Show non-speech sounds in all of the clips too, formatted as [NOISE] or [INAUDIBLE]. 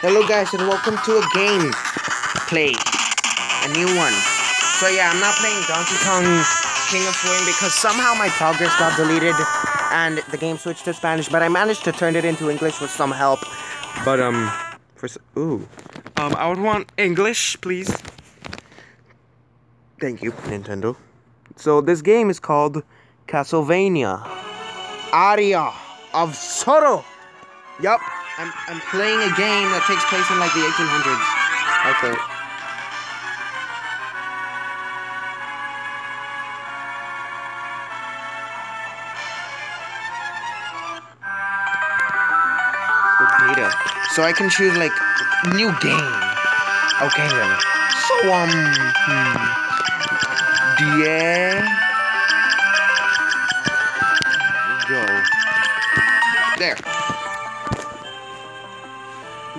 Hello guys and welcome to a game play. A new one. So yeah, I'm not playing Donkey Kong King of Swing because somehow my progress got deleted and the game switched to Spanish, but I managed to turn it into English with some help. But um for ooh. Um I would want English, please. Thank you, Nintendo. So this game is called Castlevania Aria of Sorrow. Yup, I'm, I'm playing a game that takes place in like the 1800s. I think. So I can choose like new game. Okay then. So um, hmm. yeah. Go. There.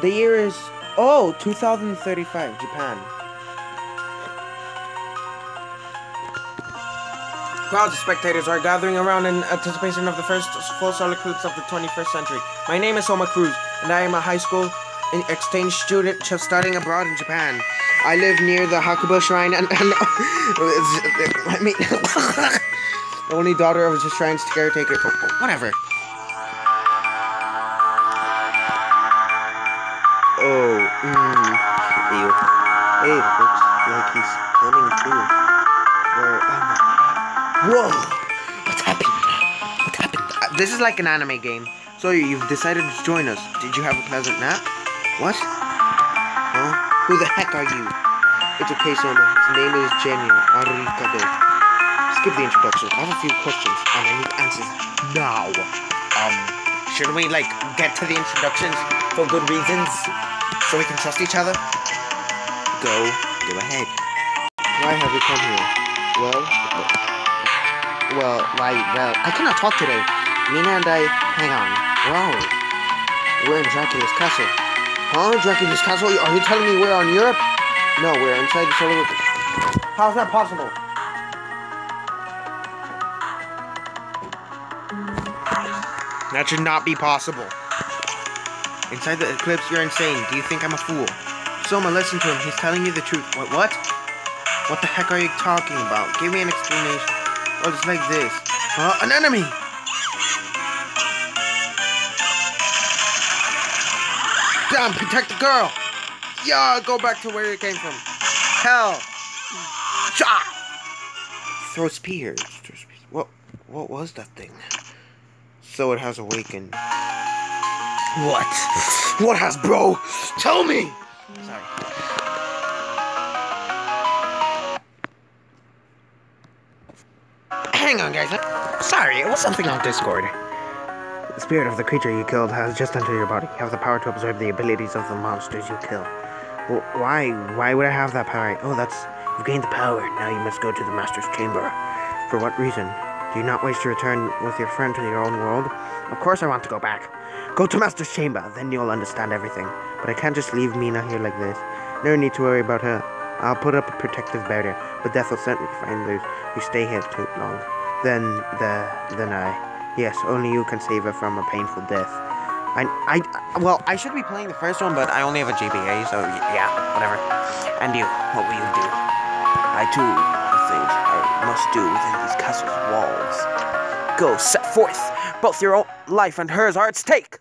The year is oh 2035 Japan. Crowds of spectators are gathering around in anticipation of the first full solar eclipse of the 21st century. My name is Soma Cruz, and I am a high school exchange student studying abroad in Japan. I live near the Hakuba Shrine, and, and [LAUGHS] I mean, [LAUGHS] the only daughter of the shrine's caretaker. Whatever. Oh, mm, ew. Hey, looks like he's coming too. Where am I? Whoa! What's happened? What happened? Uh, this is like an anime game. So you've decided to join us. Did you have a pleasant nap? What? Huh? Who the heck are you? It's okay, Soma. His name is Genya Arikado. Skip the introduction. I have a few questions, and I need answers now. Um, should we, like, get to the introductions for good reasons? So we can trust each other? Go. Go ahead. Why have you come here? Well, well, why, well, I cannot talk today. Mina and I, hang on, where are we? We're in Dracula's castle. Huh? Dracula's castle? Are you telling me we're on Europe? No, we're inside the solar... How's that possible? That should not be possible. Inside the eclipse, you're insane. Do you think I'm a fool? Soma, listen to him. He's telling you the truth. What? What? What the heck are you talking about? Give me an explanation. Oh, it's like this. Huh? An enemy! Damn, protect the girl! Yeah, go back to where you came from. Hell! Cha! Throw spears. Throw spears. What? What was that thing? So it has awakened. What? What has, bro? Tell me! Sorry. Hang on, guys. Sorry, it was something on Discord. The spirit of the creature you killed has just entered your body. You have the power to absorb the abilities of the monsters you kill. Wh- why? Why would I have that power? Oh, that's... You've gained the power. Now you must go to the Master's Chamber. For what reason? Do you not wish to return with your friend to your own world? Of course I want to go back. Go to Master's Chamber, then you'll understand everything. But I can't just leave Mina here like this. No need to worry about her. I'll put up a protective barrier, but death will certainly find those who stay here too long. Then, the, then I. Yes, only you can save her from a painful death. I, I, well, I should be playing the first one, but I only have a GBA, so yeah, whatever. And you, what will you do? I too must do within these castle's walls. Go, set forth! Both your own life and hers are at stake!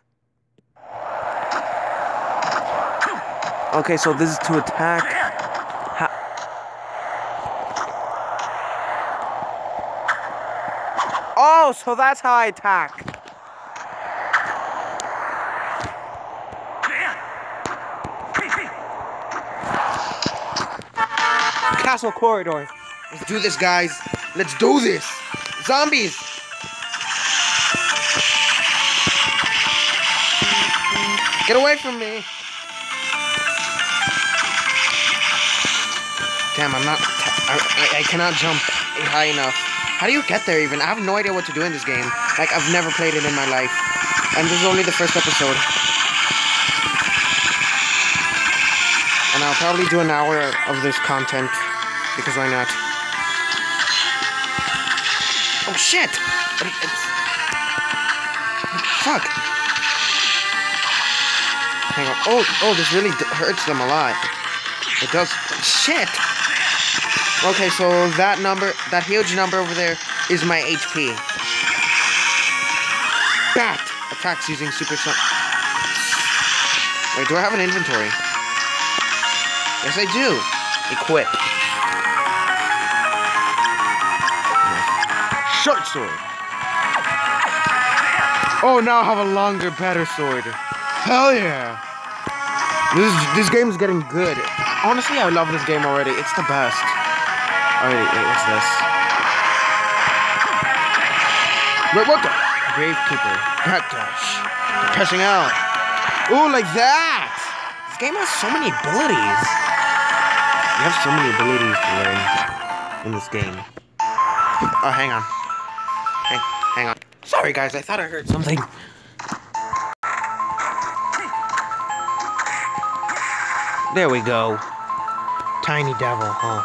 Okay, so this is to attack. Ha- oh, so that's how I attack. Castle corridor. Let's do this, guys. Let's do this. Zombies. Get away from me. Damn, I'm not. I, I, cannot jump high enough. How do you get there even? I have no idea what to do in this game. Like, I've never played it in my life. And this is only the first episode. And I'll probably do an hour of this content. Because why not? Shit! Fuck. hang on. Oh, oh, this really hurts them a lot. It does. Shit! Okay, so that number, that huge number over there is my HP. Bat! Attacks using super. Wait, do I have an inventory? Yes, I do. Equip. Sword. Oh, now I have a longer, better sword. Hell yeah! This this game is getting good. Honestly, I love this game already. It's the best. Alright, wait, what's this? Wait, what the? Gravekeeper. Backdash. Pressing out. Ooh, like that! This game has so many abilities. You have so many abilities to learn in this game. Oh, hang on. Hang, hang on. Sorry, guys, I thought I heard something. There we go. Tiny devil, huh?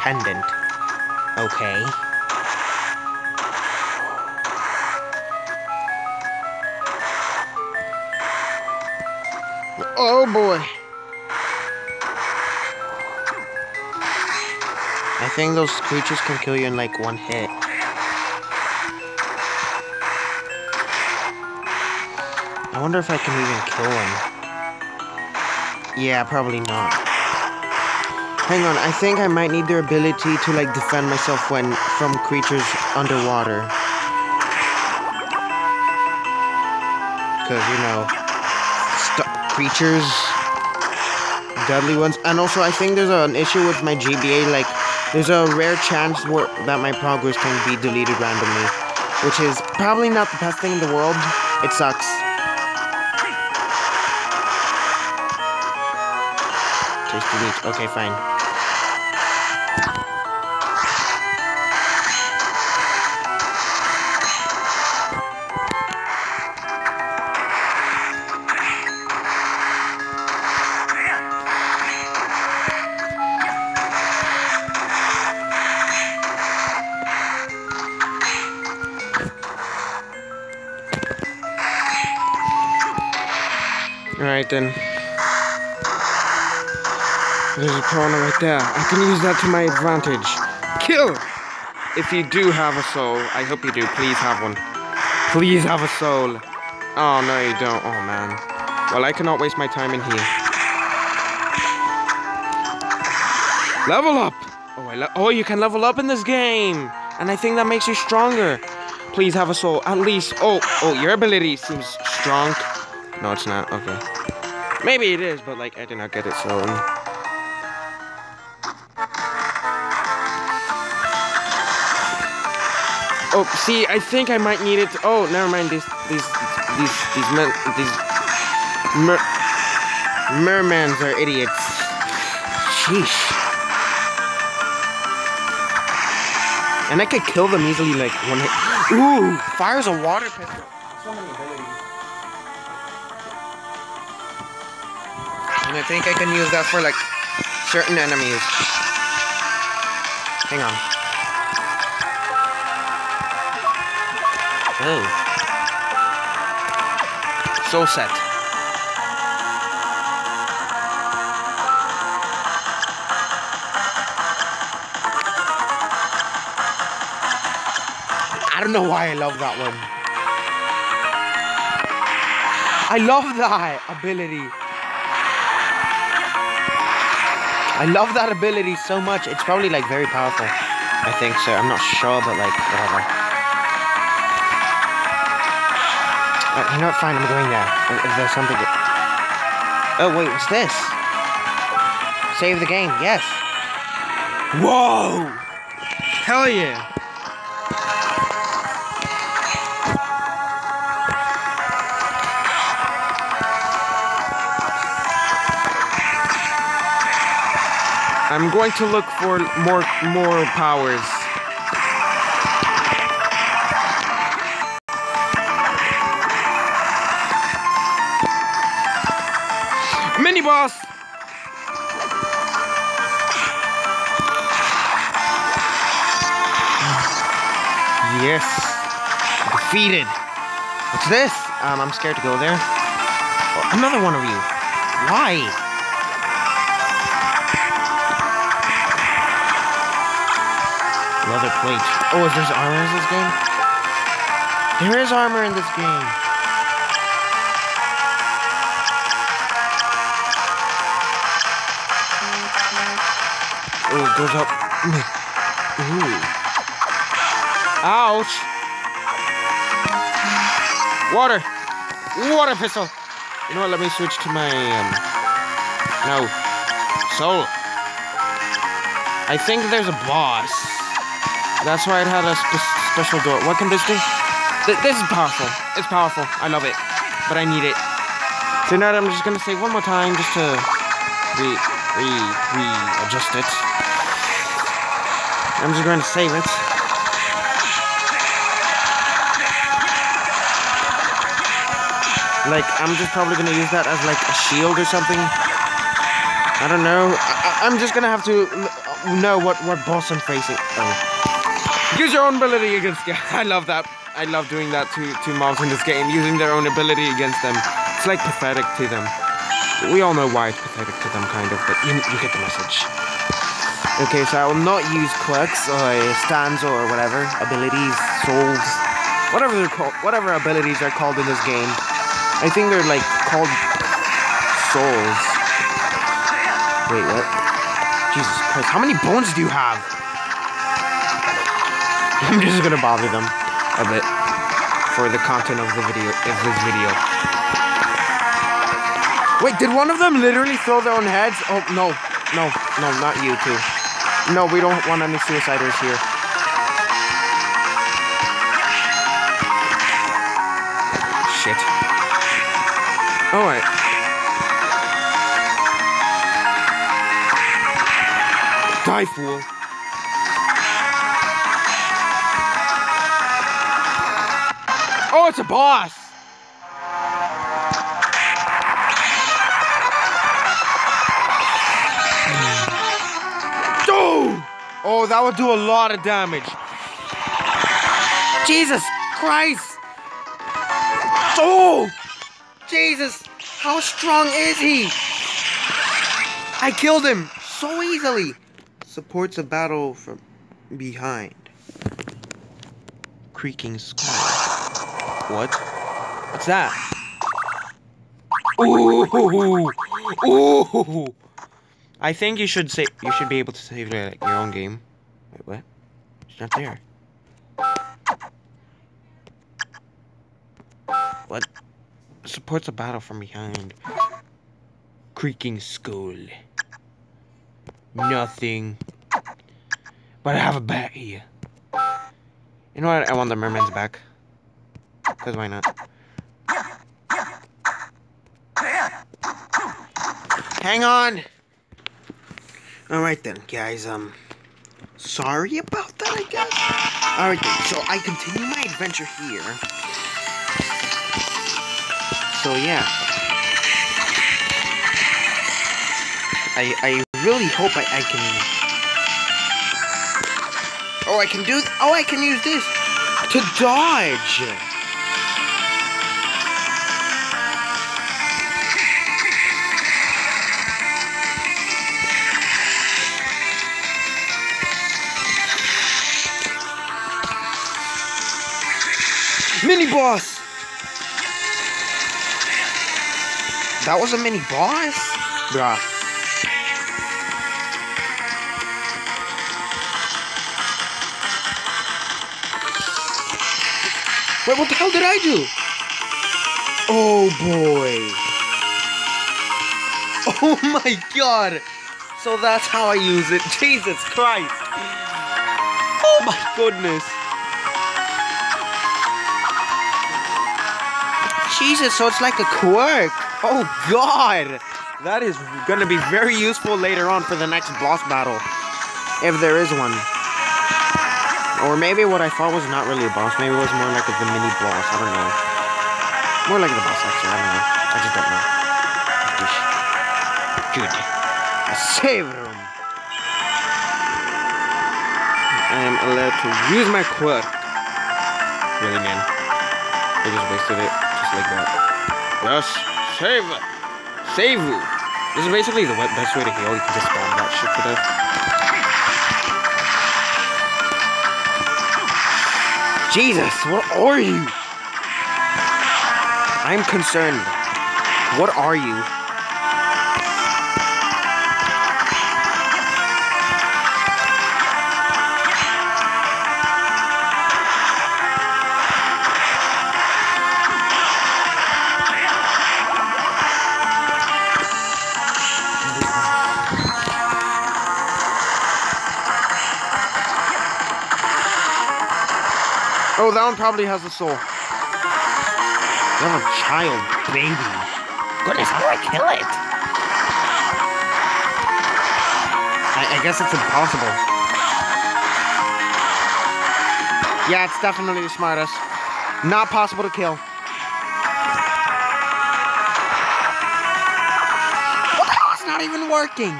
Pendant. Okay. Oh boy. I think those creatures can kill you in like one hit. I wonder if I can even kill one. Yeah, probably not. Hang on, I think I might need their ability to like defend myself when from creatures underwater. Cause you know, creatures, deadly ones, and also I think there's an issue with my GBA. Like, there's a rare chance that my progress can be deleted randomly, which is probably not the best thing in the world. It sucks. Taste delete. Okay, fine. Alright then. There's a piranha right there. I can use that to my advantage. Kill! If you do have a soul, I hope you do, please have one. Please have a soul. Oh, no you don't. Oh, man. Well, I cannot waste my time in here. Level up! Oh, oh, you can level up in this game! And I think that makes you stronger. Please have a soul, at least. Oh, oh, your ability seems strong. No, it's not. Okay. Maybe it is, but like I did not get it, so. Um... Oh, see, I think I might need it. Oh, never mind. These, these, these, these men, these mer, mermans are idiots. Sheesh. And I could kill them easily, like one hit. Ooh, fires a water pistol. So many And I think I can use that for like certain enemies. Hang on. Oh. Soul set. I don't know why I love that one. I love that ability. I love that ability so much. It's probably like very powerful. I think so. I'm not sure, but like whatever. Uh, you know what? Fine, I'm going there. Is there. If there's something. Oh wait, what's this? Save the game. Yes. Whoa! Hell yeah! I'm going to look for more more powers. Mini boss. Yes. Defeated. What's this? Um, I'm scared to go there. Oh, another one of you. Why? Leather plate. Oh, is there armor in this game? There is armor in this game. Oh, it goes up. Ooh. Ouch. Water. Water pistol. You know what? Let me switch to my, um... No. Soul. I think there's a boss. That's why it had a spe special door. What can this do? Th this is powerful. It's powerful. I love it. But I need it. So now I'm just gonna say one more time just to re re readjust it. I'm just going to save it. Like, I'm just probably going to use that as, like, a shield or something. I don't know. I am just going to have to know what, what boss I'm facing. Oh. Use your own ability against... Yeah, [LAUGHS] I love that. I love doing that to, to mobs in this game. Using their own ability against them. It's, like, pathetic to them. We all know why it's pathetic to them, kind of, but you, you get the message. Okay, so I will not use quirks or uh, stands or whatever abilities, souls, whatever they're called, whatever abilities are called in this game. I think they're like called souls. Wait, what? Jesus Christ, how many bones do you have? I'm just gonna bother them a bit for the content of the video, of this video. Wait, did one of them literally throw their own heads? Oh no, no, no, not you two. No, we don't want any suiciders here. Shit. Alright. Die, fool. Oh, it's a boss! Oh, that would do a lot of damage. Jesus Christ! Oh! Jesus! How strong is he? I killed him so easily. Supports a battle from behind. Creaking skull. What? What's that? Ooh! Ooh! I think you should say you should be able to save your own game. Wait, what? It's not there. What? Supports a battle from behind. Creaking skull. Nothing. But I have a bat here. You know what? I want the merman's back. Because why not? Hang on! Alright then, guys, um, sorry about that, I guess. Alright then, so I continue my adventure here. So, yeah. I, I really hope I, I can... Oh, I can do... Oh, I can use this to dodge! Boss! That was a mini boss? Bruh. Wait, what the hell did I do? Oh boy. Oh [LAUGHS] my god. So that's how I use it. [LAUGHS] Jesus Christ. Oh my goodness. Jesus, so it's like a quirk. Oh god! That is gonna be very useful later on for the next boss battle. If there is one. Or maybe what I thought was not really a boss. Maybe it was more like a, the mini boss. I don't know. More like the boss, actually. I don't know. I just don't know. Good. A save room. I am allowed to use my quirk. Really, man. I just wasted it just like that. Yes, save, save. This is basically the best way to heal. You can just bomb that shit to death. Jesus, what are you? I'm concerned. What are you? Oh, that one probably has a soul. Have a child, baby. Goodness, how do I kill it? I, I guess it's impossible. Yeah, it's definitely the smartest. Not possible to kill. What the hell? It's not even working.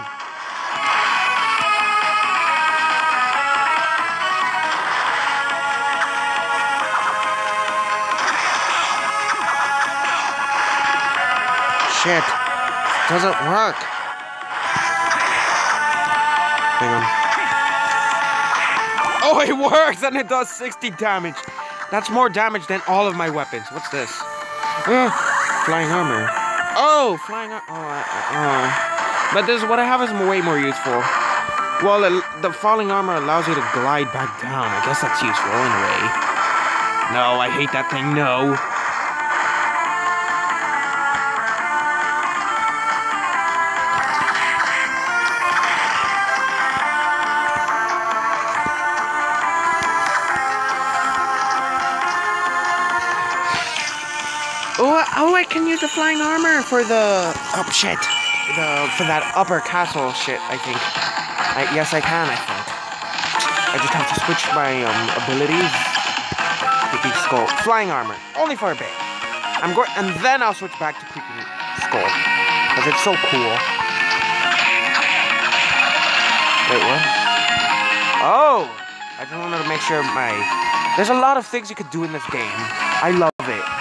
Shit. Doesn't work. Hang on. Oh, it works and it does 60 damage. That's more damage than all of my weapons. What's this? Uh, flying armor. Oh, flying armor. Oh, uh, but this what I have is way more useful. Well, it, the falling armor allows you to glide back down. I guess that's useful in a way. No, I hate that thing. No. Oh, I can use the flying armor for the oh shit, the for that upper castle shit. I think. I, yes, I can. I think. I just have to switch my um, abilities. Creaking skull, flying armor, only for a bit. I'm going, and then I'll switch back to creaking skull because it's so cool. Wait, what? Oh, I just wanted to make sure my. There's a lot of things you could do in this game. I love it.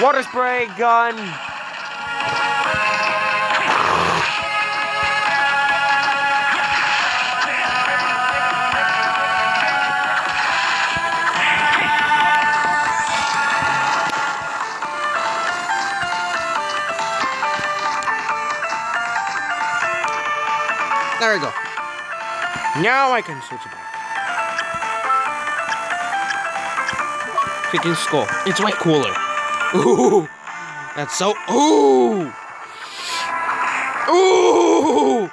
Water spray gun. There we go. Now I can switch it back. Freaking skull. It's way cooler. Ooh, that's so. Ooh, ooh,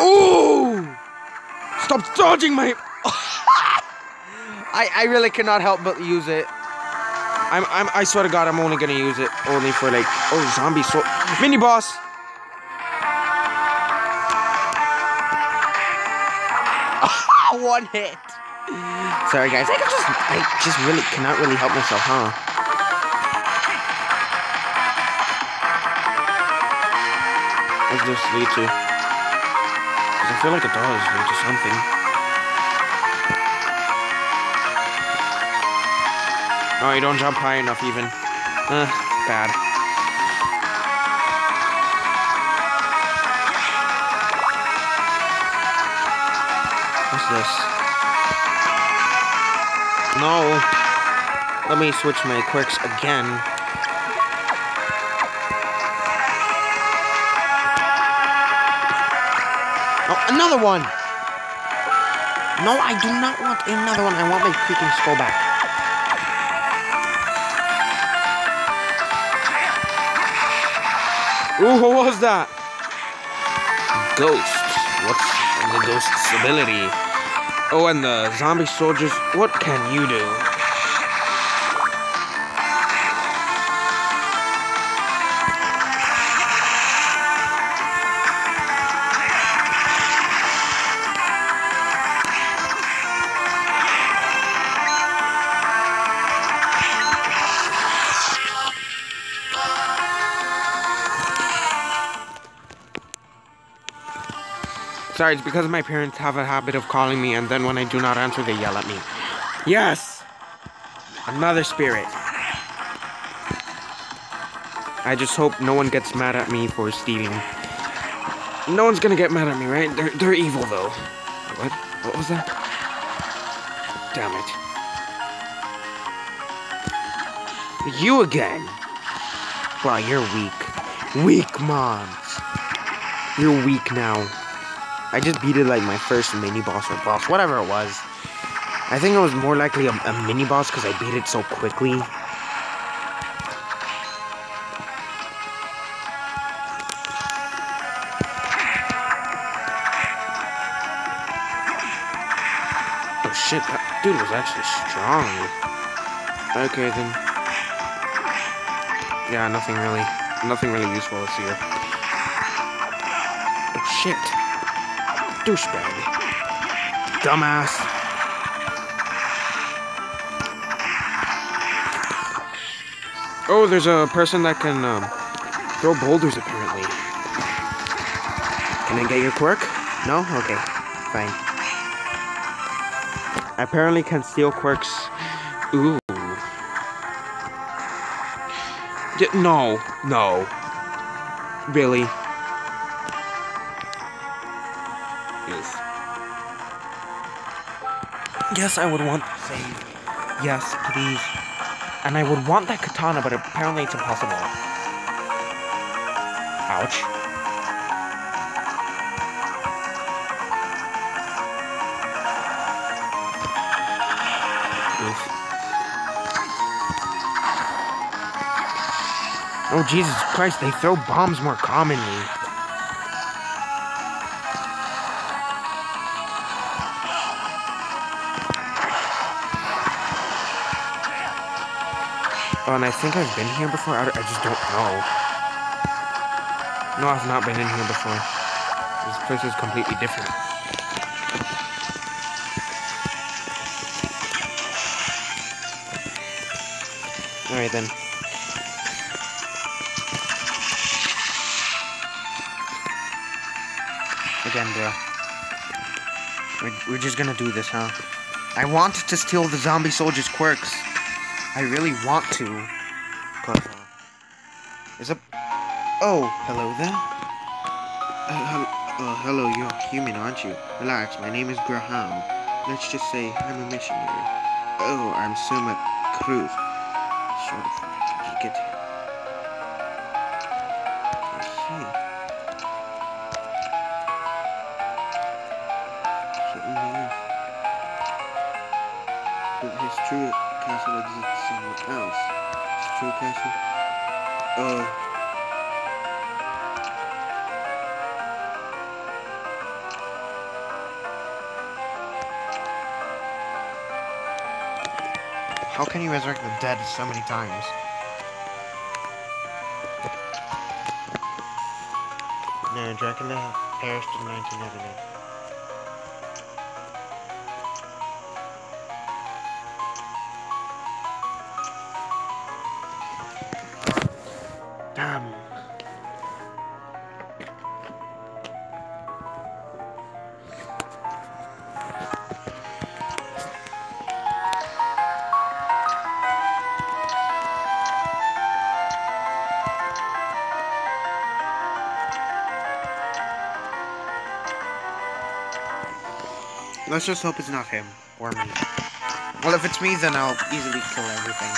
ooh! Stop dodging my. I I really cannot help but use it. I'm I'm I swear to God I'm only gonna use it only for like oh zombie so mini boss. [LAUGHS] One hit. Sorry guys, I just I just really cannot really help myself, huh? Does this lead to? Because I feel like it does lead to something. Oh, you don't jump high enough even. Uh, bad. What's this? No. Let me switch my quirks again. Another one! No, I do not want another one. I want my creaking skull back. Ooh, what was that? Ghost. What's the ghost's ability? Oh, and the zombie soldiers. What can you do? Sorry, it's because my parents have a habit of calling me, and then when I do not answer, they yell at me. Yes! Another spirit. I just hope no one gets mad at me for stealing. No one's gonna get mad at me, right? They're, they're evil, though. What? What was that? Damn it. You again. Wow, you're weak. Weak, Mons. You're weak now. I just beat it like my first mini boss or boss, whatever it was. I think it was more likely a, a mini boss because I beat it so quickly. Oh shit, that dude was actually strong. Okay then. Yeah, nothing really, nothing really useful this year. Oh shit. Douchebag. Dumbass. Oh, there's a person that can um, throw boulders apparently. Can I get your quirk? No? Okay, fine. Apparently can steal quirks. Ooh. D no, no. Really? Yes. Yes, I would want to save. Yes, please. And I would want that katana, but apparently it's impossible. Ouch. Oof. Oh, Jesus Christ, they throw bombs more commonly. Oh, and I think I've been here before. I, I just don't know. No, I've not been in here before. This place is completely different. Alright then. Again, bro. We're, we're just gonna do this, huh? I want to steal the zombie soldier's quirks. I really want to. But, uh, is a... Oh, hello there. Uh, uh, hello, you're human, aren't you? Relax, my name is Graham. Let's just say I'm a missionary. Oh, I'm Soma Cruz. So many times? No, Dracula perished in 1999. Let's just hope it's not him or me. Well, if it's me, then I'll easily kill everything.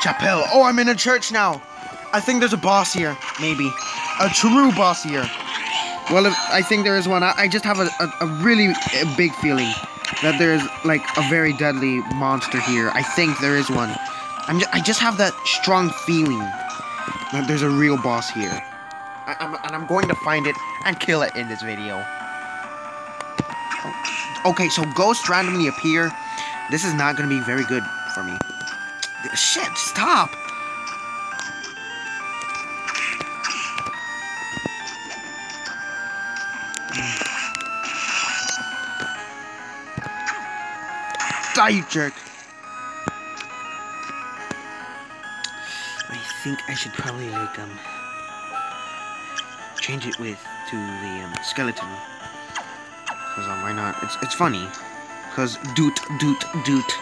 Chapel. Oh, I'm in a church now. I think there's a boss here. Maybe. A true boss here. Well, I think there is one. I, just have a, a, a really big feeling that there's like a very deadly monster here. I think there is one. I'm I just have that strong feeling there's a real boss here. I, I'm, and I'm going to find it and kill it in this video. Okay, so ghosts randomly appear. This is not going to be very good for me. Shit, stop! Die, you jerk! Think I should probably like um change it with to the um, skeleton. Cause um, why not? It's it's funny. Cause doot doot doot.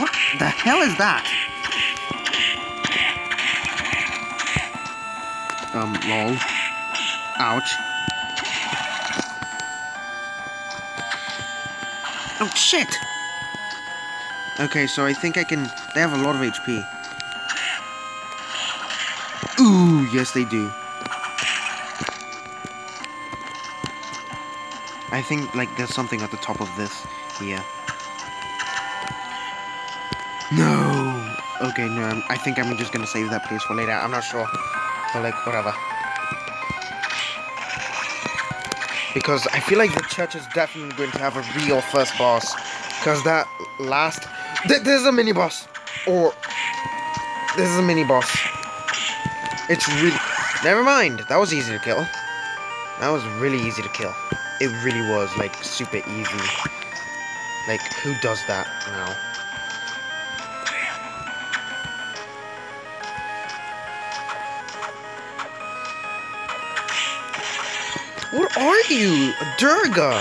What the hell is that? Um, lol. Ouch. Oh shit! Okay, so I think I can... They have a lot of HP. Ooh, yes they do. I think, like, there's something at the top of this here. No! Okay, no, I'm- I think I'm just gonna save that place for later. I'm not sure. But, like, whatever. Because I feel like the church is definitely going to have a real first boss. Because that last... Th this is a mini boss. Or... This is a mini boss. It's really... Never mind. That was easy to kill. That was really easy to kill. It really was, like, super easy. Like, who does that now? What are you? A Durga?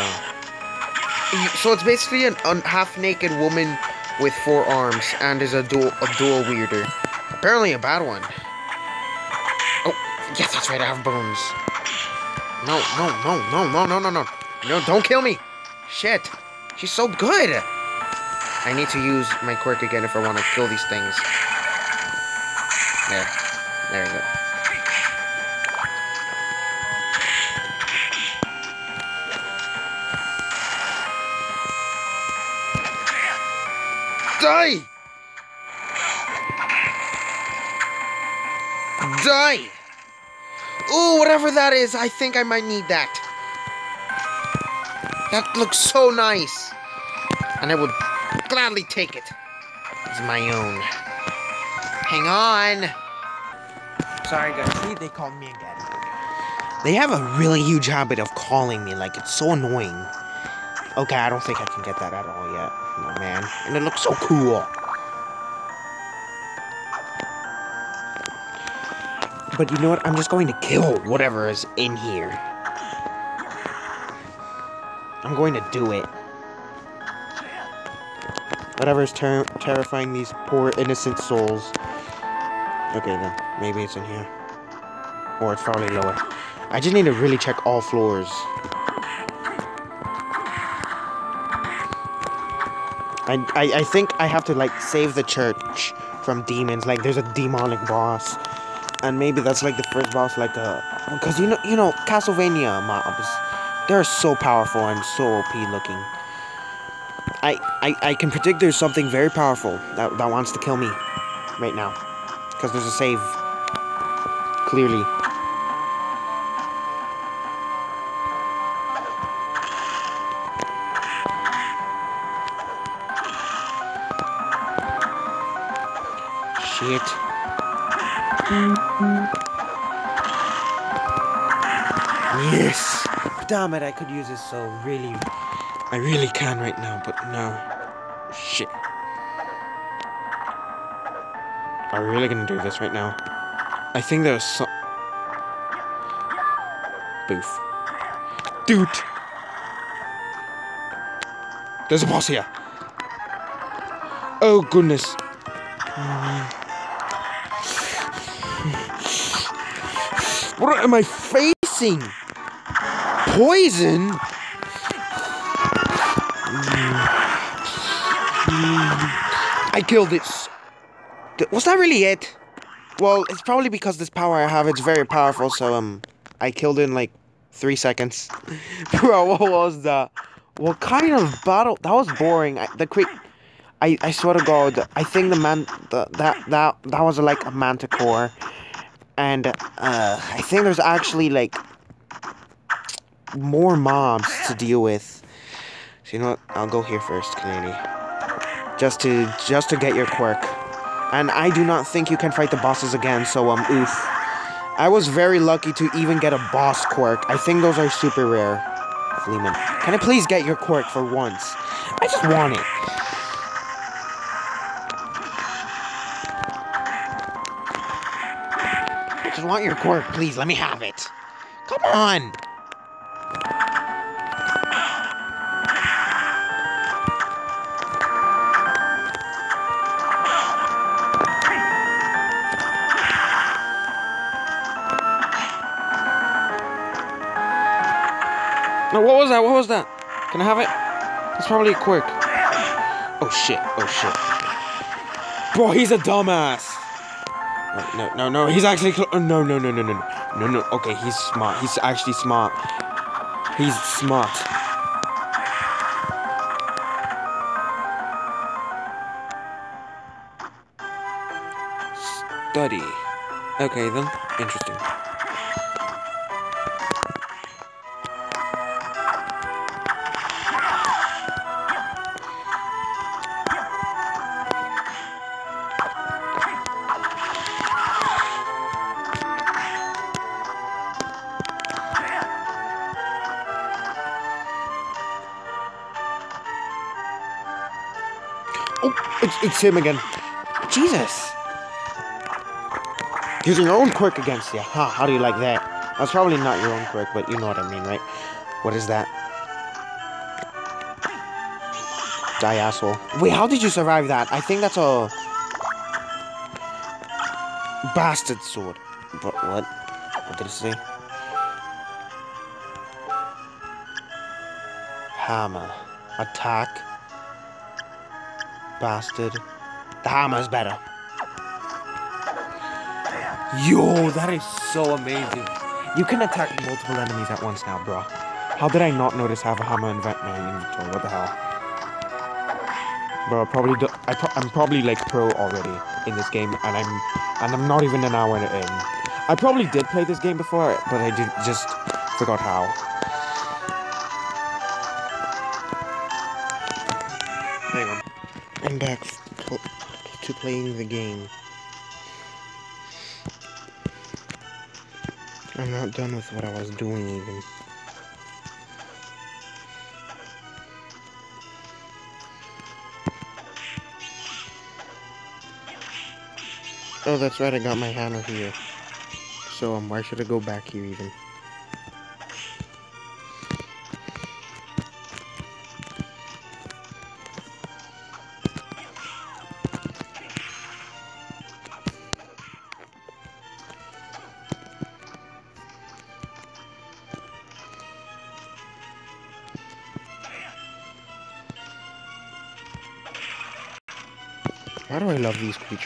So it's basically an half-naked woman with four arms and is a dual, a dual weirder. Apparently a bad one. Oh, yes, that's right, I have bones. No, no, no, no, no, no, no, no. No, don't kill me. Shit. She's so good. I need to use my quirk again if I want to kill these things. There. There you go. Die! Die! Ooh, whatever that is, I think I might need that. That looks so nice. And I would gladly take it It's my own. Hang on. Sorry, guys. See, they called me again. They have a really huge habit of calling me, like, it's so annoying. Okay, I don't think I can get that at all yet. Oh, man. And it looks so cool. But you know what? I'm just going to kill whatever is in here. I'm going to do it. Whatever is ter terrifying these poor innocent souls. Okay then, maybe it's in here. Or it's probably lower. I just need to really check all floors. I, I, I think I have to like save the church from demons. Like there's a demonic boss. And maybe that's like the first boss like uh, a because you know you know Castlevania mobs they're so powerful and so OP looking. I, I I can predict there's something very powerful that, that wants to kill me right now. Because there's a save. Clearly. I could use this so really... I really can right now, but no. Shit. Are we really gonna do this right now? I think there's some... Boof. Dude! There's a boss here! Oh, goodness. What am I facing? Poison? I killed it. Was that really it? Well, it's probably because this power I have, it's very powerful, so, um, I killed it in, like, three seconds. [LAUGHS] Bro, what was that? What kind of battle? That was boring. I, the quick... I, I swear to God, I think the man... The, that, that, that was, like, a manticore. And, uh, I think there's actually, like, more mobs to deal with. So you know what? I'll go here first, Kennedy, Just to just to get your quirk. And I do not think you can fight the bosses again, so um oof. I was very lucky to even get a boss quirk. I think those are super rare. Lehman. Can I please get your quirk for once? I just want it. I just want your quirk, please. Let me have it. Come on. No, what was that? What was that? Can I have it? It's probably a quirk. Oh shit. Oh shit. Bro, he's a dumbass. No, no, no, no. He's actually. Oh, no, no, no, no, no, no, no. Okay, he's smart. He's actually smart. He's smart. Study. Okay then. Interesting. It's him again. Jesus. Using your own quirk against you. Huh, how do you like that? That's probably not your own quirk, but you know what I mean, right? What is that? Die, asshole. Wait, how did you survive that? I think that's a... Bastard sword. But what? What did it say? Hammer. Attack. Bastard. The hammer's better. Yo, that is so amazing. You can attack multiple enemies at once now, bro. How did I not notice I have a hammer in my inventory? What the hell? Bro, I probably do, I pro I'm probably like pro already in this game, and I'm and I'm not even an hour in. I probably did play this game before, but I did just forgot how. Back to playing the game. I'm not done with what I was doing even. Oh, that's right, I got my hammer here. So, um, why should I go back here even?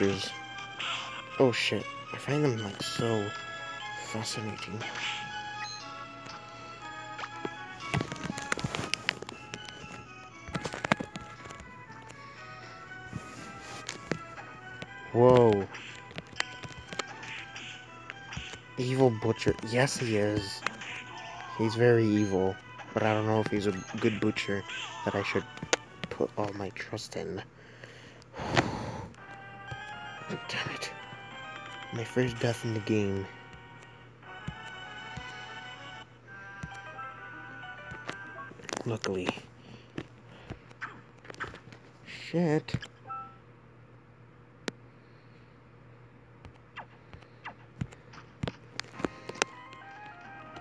Oh shit, I find them like so fascinating. Whoa. Evil butcher. Yes, he is. He's very evil. But I don't know if he's a good butcher that I should put all my trust in. Damn it. My first death in the game. Luckily. Shit.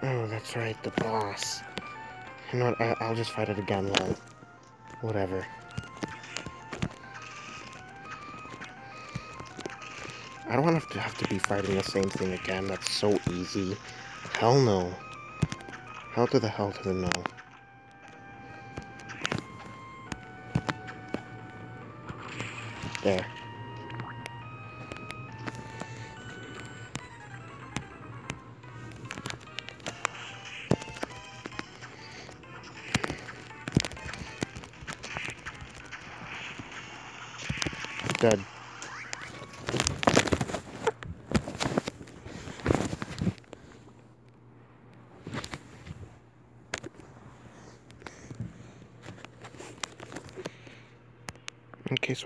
Oh, that's right, the boss. You know what, I, I'll just fight it again, lol. Whatever. I don't want to have to be fighting the same thing again. That's so easy. Hell no. Hell to the hell to the no. There.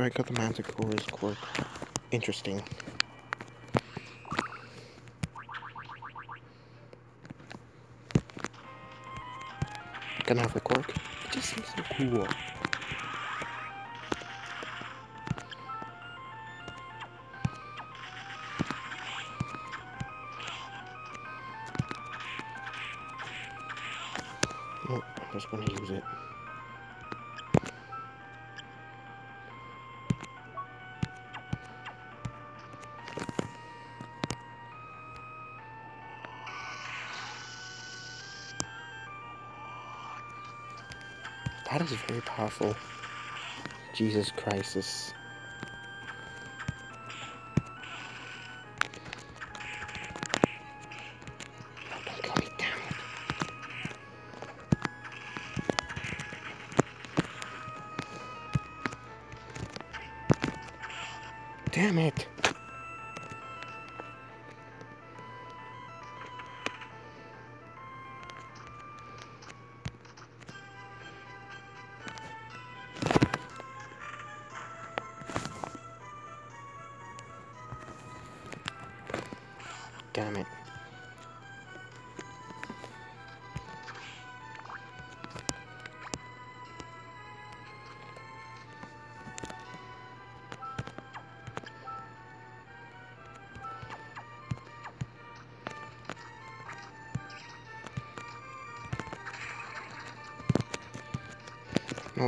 I got the Manticore's quirk. Interesting. Can I have the cork. It just seems so cool. That is very powerful. Jesus Christ is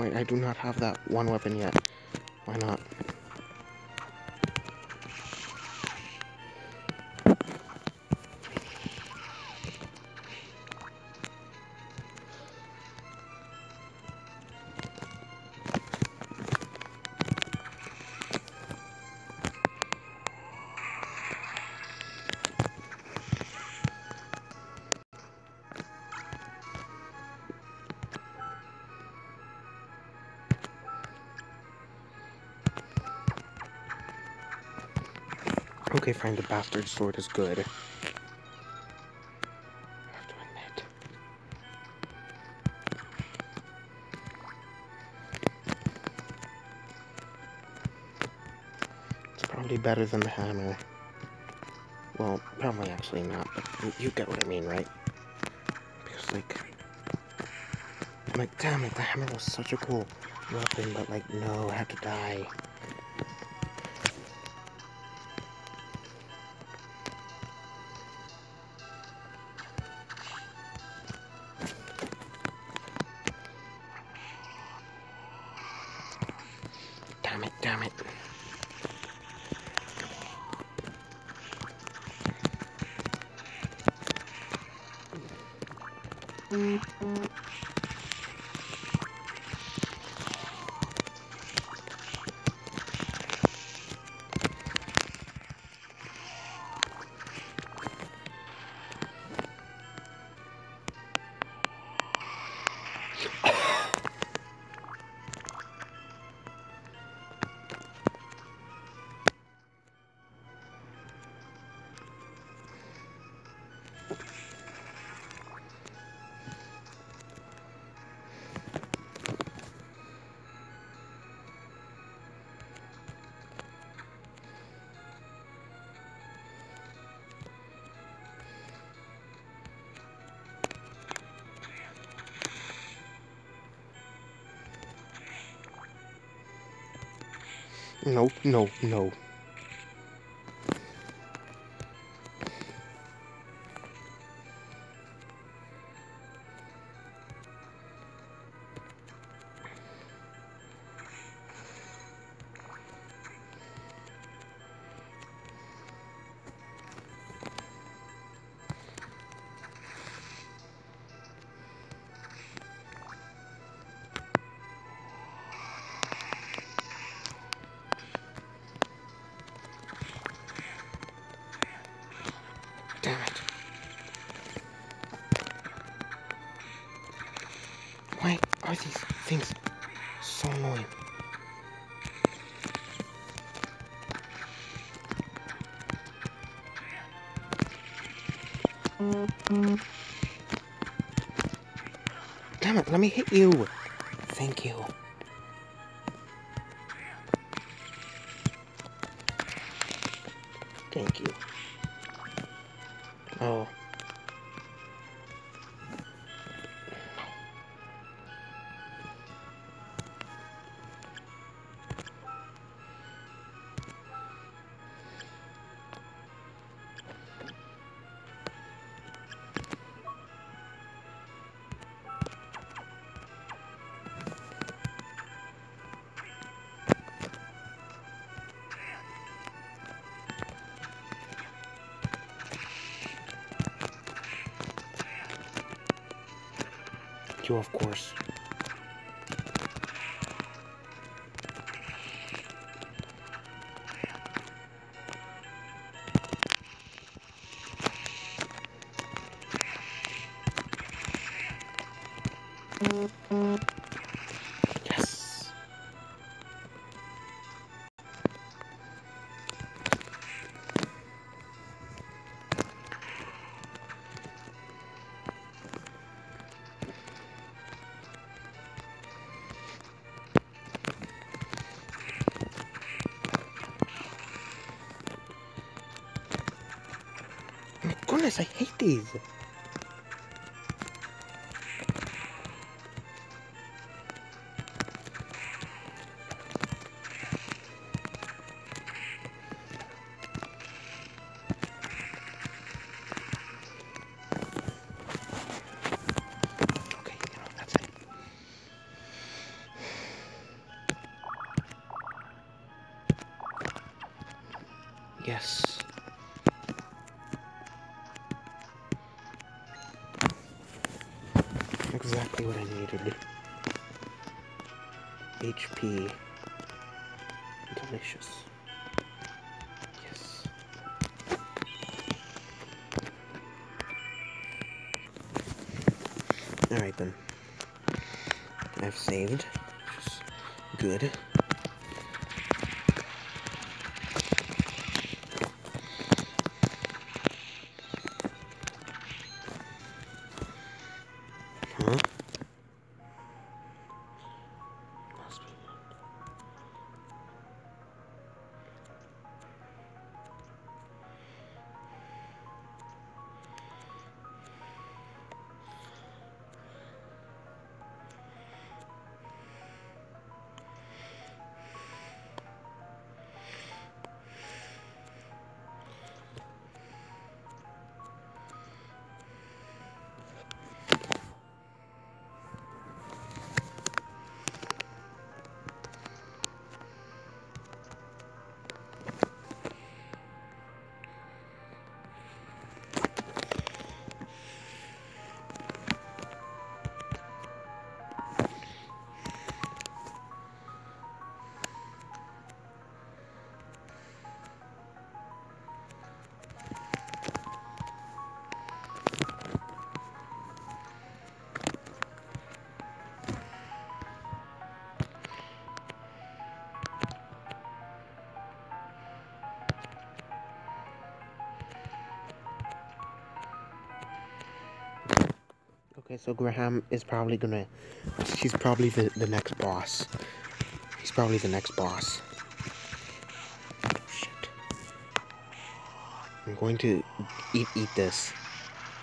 Wait, I do not have that one weapon yet. Why not? Okay, fine, the bastard sword is good. I have to admit. It's probably better than the hammer. Well, probably actually not, but you, get what I mean, right? Because, like... I'm like, damn it, the hammer was such a cool weapon, but, like, no, I have to die. No, no, no. Damn it, let me hit you. Thank you. Of course. I hate these. Exactly what I needed. HP. Delicious. Yes. Alright then. I've saved. Which is good. Okay, so Graham is probably gonna. He's probably the, the next boss. He's probably the next boss. Shit. I'm going to eat eat this.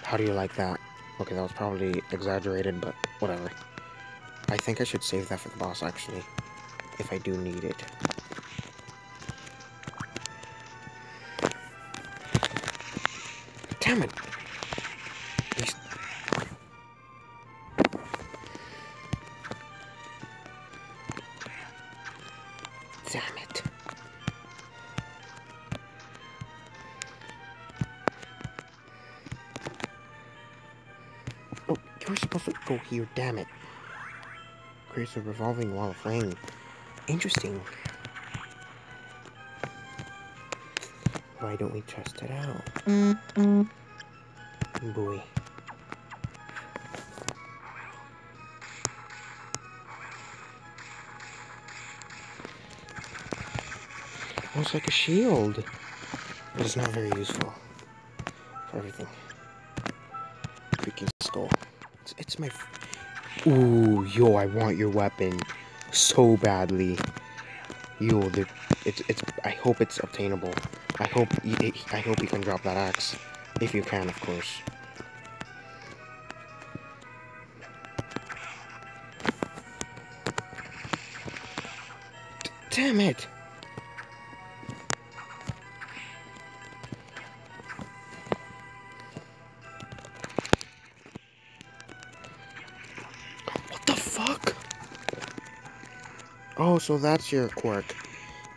How do you like that? Okay, that was probably exaggerated, but whatever. I think I should save that for the boss, actually. If I do need it. Here, damn it. Creates a revolving wall of flame. Interesting. Why don't we test it out? Boy. Oh, Almost like a shield. But it's not very useful for everything. Creaking skull. It's, it's my. Ooh, yo, I want your weapon so badly. Yo, it's it's. I hope it's obtainable. I hope I hope you can drop that axe, if you can, of course. Damn it! Oh, so that's your quirk.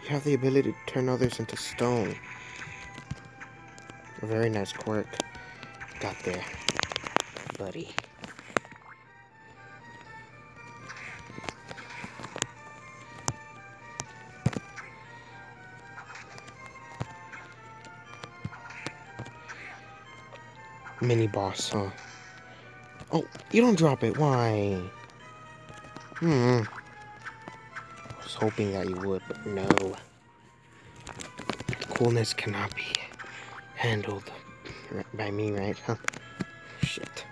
You have the ability to turn others into stone. A very nice quirk. Got there, buddy. Mini boss, huh? Oh, you don't drop it. Why? Hmm. Hoping that you would, but no. The Coolness cannot be handled by me, right? Huh? Shit.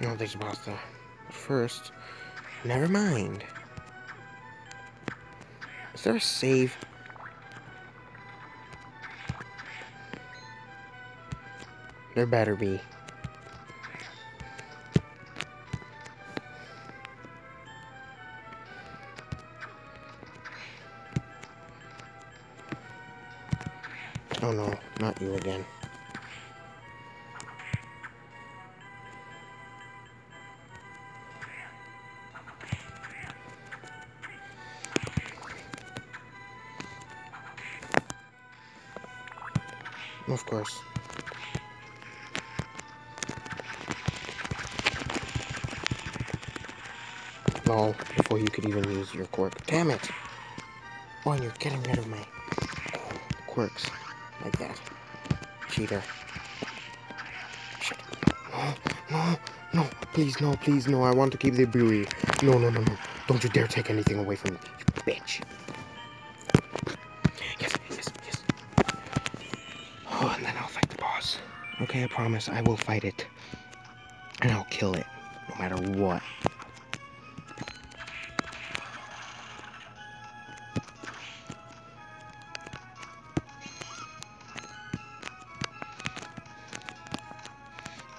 No, there's a boss. But first, never mind. Is there a save? There better be. Please, no, please, no. I want to keep the brewery. No, no, no, no. Don't you dare take anything away from me, you bitch. Yes, yes, yes. Oh, and then I'll fight the boss. Okay, I promise I will fight it. And I'll kill it, no matter what.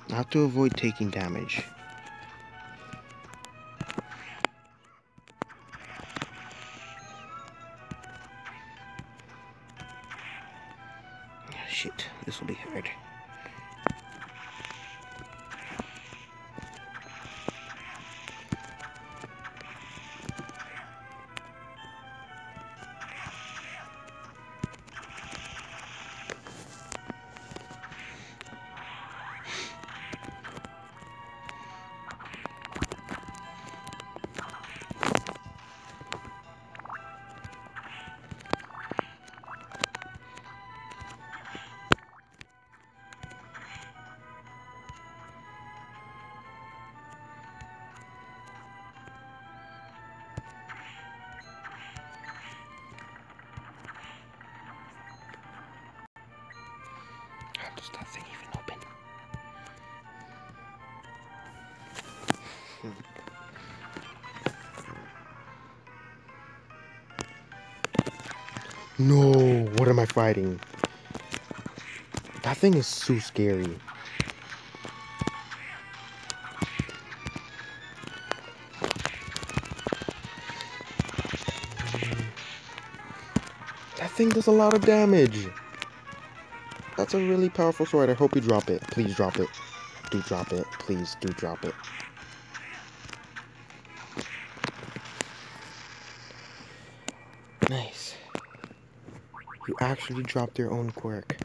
Not to avoid taking damage. Fighting? That thing is so scary. That thing does a lot of damage. That's a really powerful sword. I hope you drop it. Please drop it. Do drop it. Please do drop it. Actually drop their own quirk.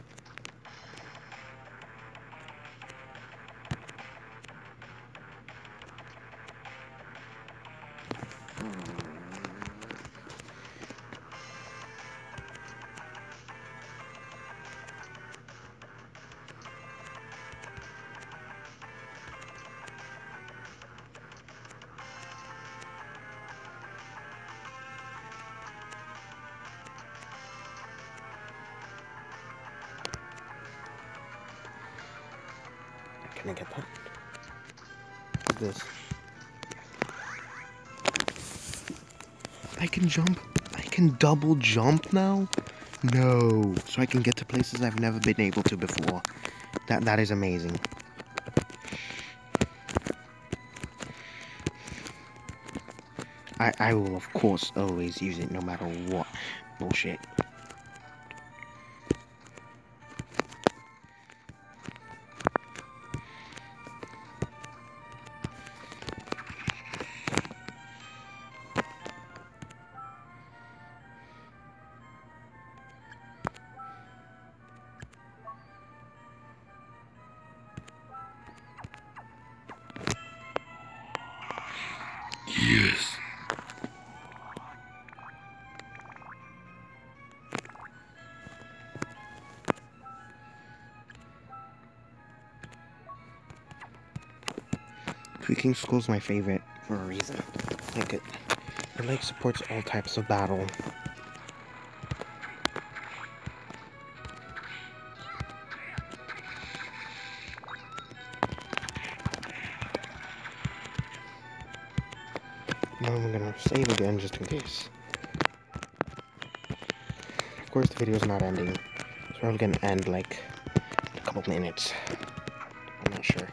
Double jump now? No. So I can get to places I've never been able to before. That that is amazing. I, I will of course always use it no matter what. Bullshit. Creaking Skull's my favorite for a reason. Like it, it like supports all types of battle. Now I'm gonna save again just in case. Of course, the video is not ending. It's probably gonna end like a couple minutes. I'm not sure.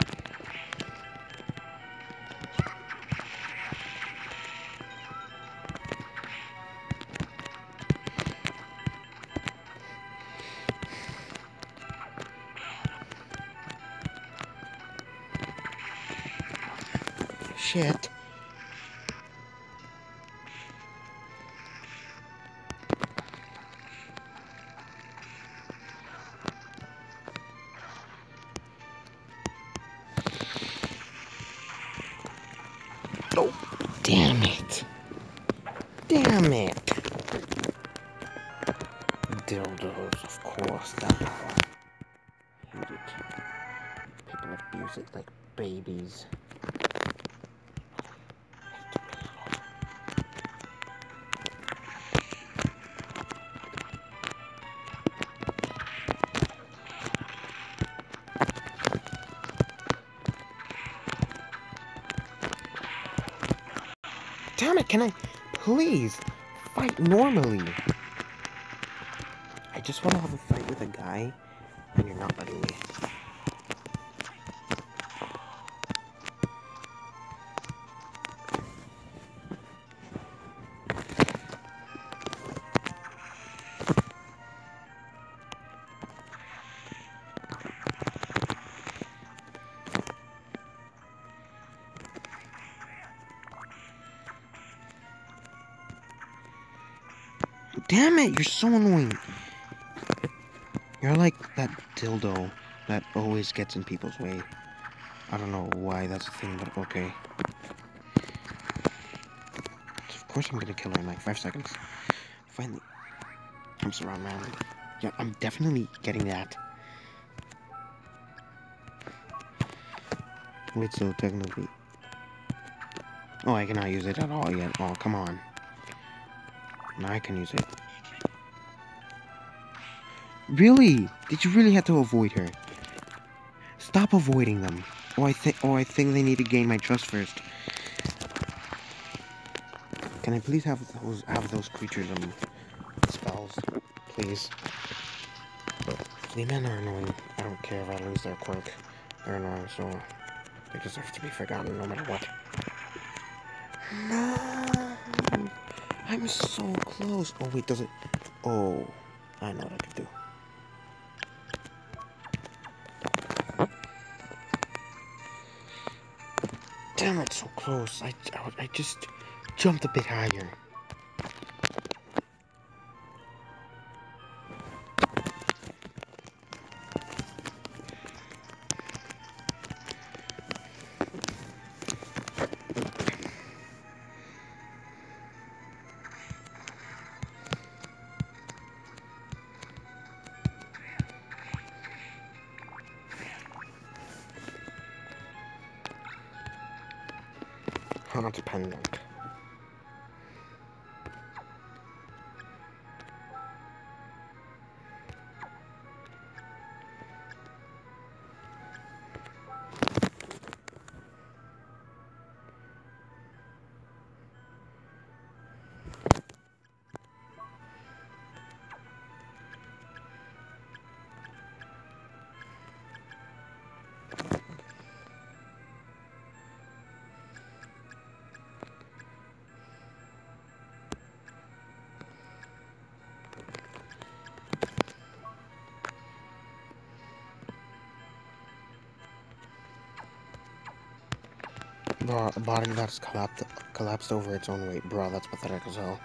Please fight normally? I just want to have a fight with a guy, and you're not letting me. Damn it, you're so annoying. You're like that dildo that always gets in people's way. I don't know why that's a thing, but okay. Of course I'm gonna kill her in like five seconds. Finally. Around man. Yeah, I'm definitely getting that. Wait, so technically... Oh, I cannot use it at all yet. Oh, come on. Now I can use it. Really? Did you really have to avoid her? Stop avoiding them. Oh, I think. Oh, I think they need to gain my trust first. Can I please have those have those creatures um spells, please? Fleamen are annoying. I don't care if I lose their quirk. They're annoying, so they deserve to be forgotten no matter what. [SIGHS] No. I'm so close. Oh, wait, does it... Oh, I know what I can do. Damn it, so close. I, I, I just jumped a bit higher. Bro, body that's collapsed, collapsed over its own weight. Bro, that's pathetic as hell.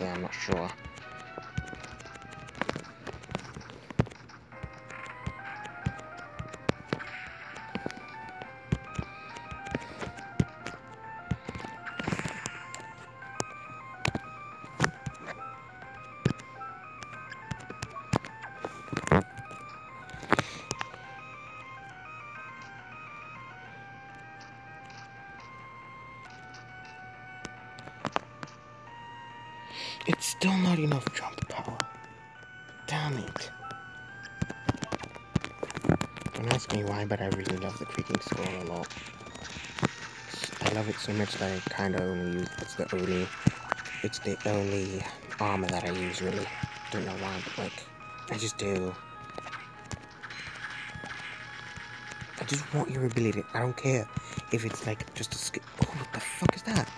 There, I'm not sure. Damn it. Don't ask me why, but I really love the creaking skull a lot. I love it so much that I kind of only use. It's the only. It's the only armor that I use. Really, don't know why, but like, I just do. I just want your ability. I don't care if it's like just a skill. Oh, what the fuck is that?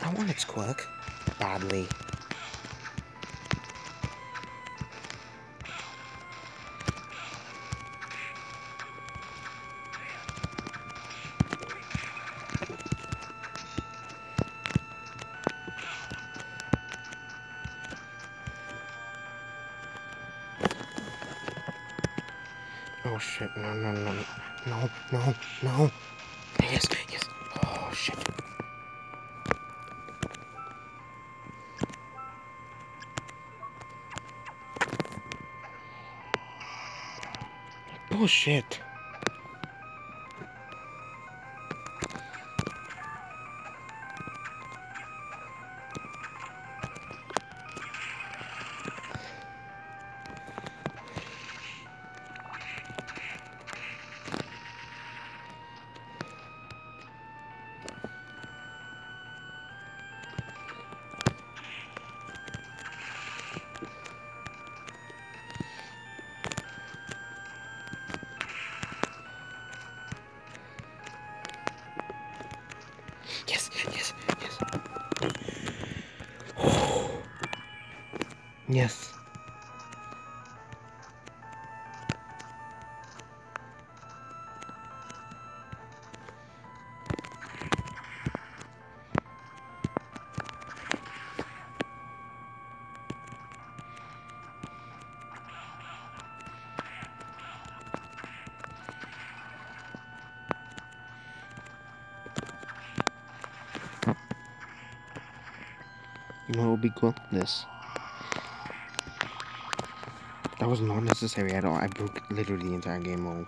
I want its quirk badly. Would be cool? This. That was not necessary at all. I broke literally the entire game mode.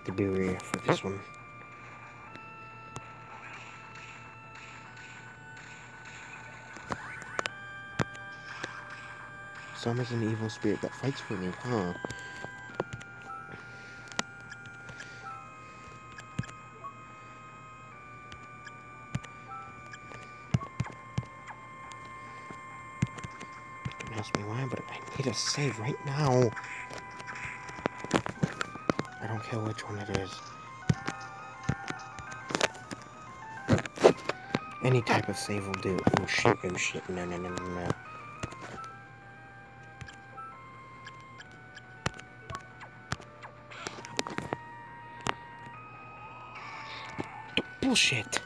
Need to be real for this one. Summon's an evil spirit that fights for me, huh? Don't ask me why, but I need a save right now. Care which one it is. Any type of save will do. Oh shit, oh shit, no, no, no, no, no. Bullshit.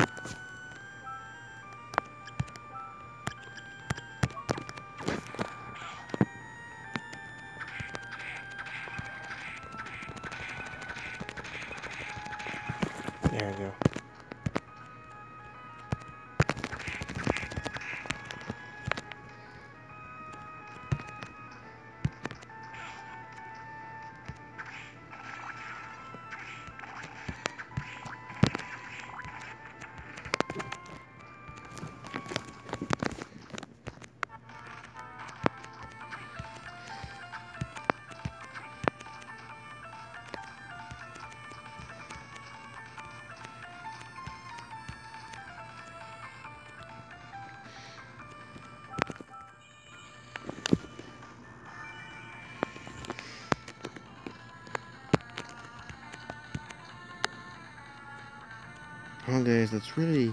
Guys, that's really.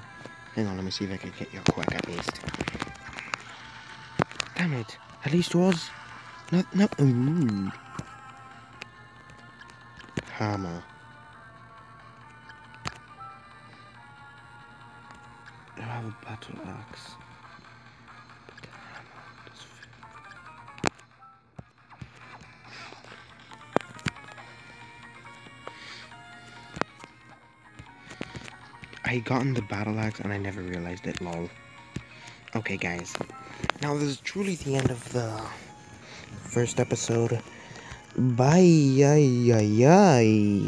Hang on, let me see if I can get your quick at least. Damn it! At least was. Not, not. Hammer. I have a battle axe. I gotten the battle axe and I never realized it, lol. Okay, guys. Now, this is truly the end of the first episode. Bye. Ay, ay, ay.